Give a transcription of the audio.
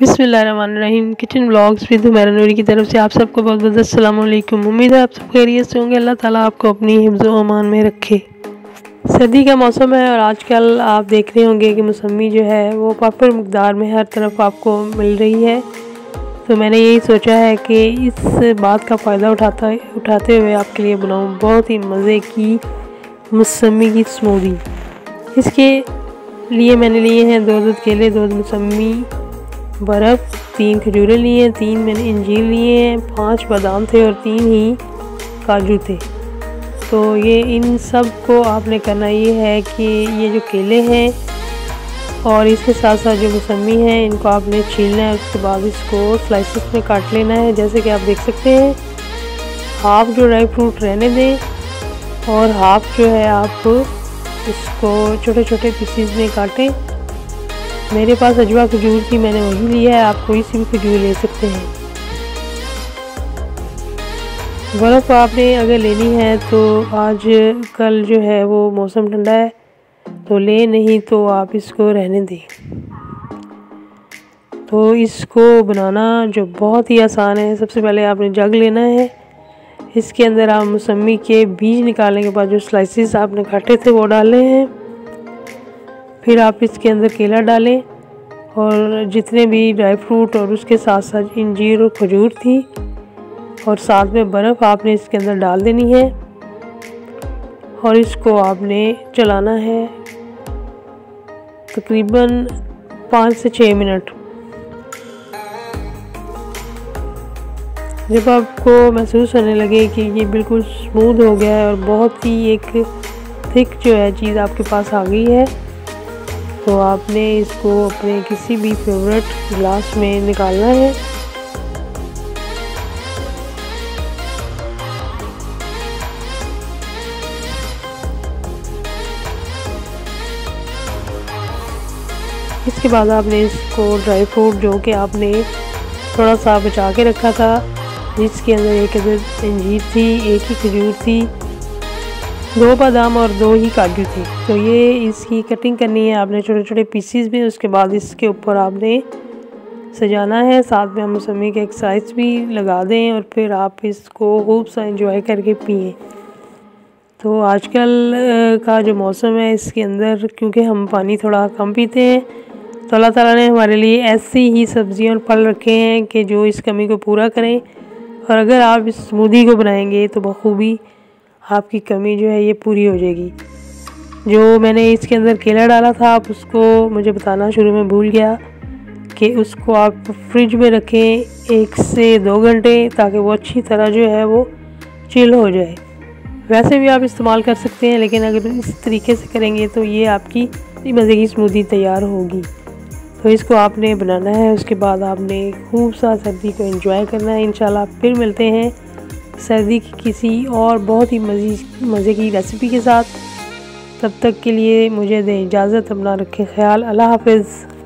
बिसमीम kitchen blogs with Humaira Noori की तरफ़ से आप सबको बहुत बहुत वालेकुम उम्मीद है आप सब खैरियत से होंगे। अल्लाह ताला आपको अपनी हिफ्ज़ अमान में रखे। सर्दी का मौसम है और आजकल आप देख रहे होंगे कि मौसमी जो है वो प्रॉपर मकदार में हर तरफ़ आपको मिल रही है। तो मैंने यही सोचा है कि इस बात का फ़ायदा उठाता उठाते हुए आपके लिए बनाऊँ बहुत ही मज़े की मौसमी की स्मूदी। इसके लिए मैंने लिए हैं दो दूध केले दो मौसमी बर्फ़, तीन खजूरें लिए हैं तीन मैंने इंजीर लिए हैं पाँच बादाम थे और तीन ही काजू थे। तो ये इन सबको आपने करना ये है कि ये जो केले हैं और इसके साथ साथ जो मौसमी हैं, इनको आपने छीलना है, उसके बाद इसको स्लाइसिस में काट लेना है, जैसे कि आप देख सकते हैं। हाफ़ जो ड्राई फ्रूट रहने दें और हाफ़ जो है आप इसको छोटे छोटे पीसीज में काटें। मेरे पास अजवा खजूर थी, मैंने वही लिया है, आप कोई सी भी खजूर ले सकते हैं। बर्फ़ आपने अगर लेनी है तो आज कल जो है वो मौसम ठंडा है तो ले, नहीं तो आप इसको रहने दें। तो इसको बनाना जो बहुत ही आसान है, सबसे पहले आपने जग लेना है। इसके अंदर आप मौसमी के बीज निकालने के बाद जो स्लाइसिस आपने काटे थे, वो डाले हैं। फिर आप इसके अंदर केला डालें और जितने भी ड्राई फ्रूट और उसके साथ साथ इंजीर और खजूर थी और साथ में बर्फ़ आपने इसके अंदर डाल देनी है और इसको आपने चलाना है तकरीबन पाँच से छः मिनट। जब आपको महसूस होने लगे कि ये बिल्कुल स्मूथ हो गया है और बहुत ही एक थिक जो है चीज़ आपके पास आ गई है तो आपने इसको अपने किसी भी फेवरेट ग्लास में निकालना है। इसके बाद आपने इसको ड्राई फ्रूट जो कि आपने थोड़ा सा बचा के रखा था, जिसके अंदर एक अंजीर थी, एक ही खजूर थी दो बादाम और दो ही काजू थे। तो ये इसकी कटिंग करनी है। आपने छोटे छोटे पीसीस भी, उसके बाद इसके ऊपर आपने सजाना है। साथ में हम मौसमी के एक्साइज भी लगा दें और फिर आप इसको खूब सा इंजॉय करके पिए। तो आजकल का जो मौसम है इसके अंदर, क्योंकि हम पानी थोड़ा कम पीते हैं तो अल्लाह ताला ने हमारे लिए ऐसी ही सब्ज़ियाँ और फल रखे हैं कि जो इस कमी को पूरा करें। और अगर आप इस स्मूदी को बनाएँगे तो बखूबी आपकी कमी जो है ये पूरी हो जाएगी। जो मैंने इसके अंदर केला डाला था, आप उसको मुझे बताना शुरू में भूल गया कि उसको आप फ्रिज में रखें एक से दो घंटे ताकि वो अच्छी तरह जो है वो चिल हो जाए। वैसे भी आप इस्तेमाल कर सकते हैं, लेकिन अगर इस तरीके से करेंगे तो ये आपकी मज़े की स्मूदी तैयार होगी। तो इसको आपने बनाना है, उसके बाद आपने खूब सा सर्दी को एंजॉय करना है। इंशाल्लाह फिर मिलते हैं। सर्दी की किसी और बहुत ही मज़े मज़े की रेसिपी के साथ। तब तक के लिए मुझे दें इजाज़त, अपना रखें ख्याल। अल्लाह हाफिज़।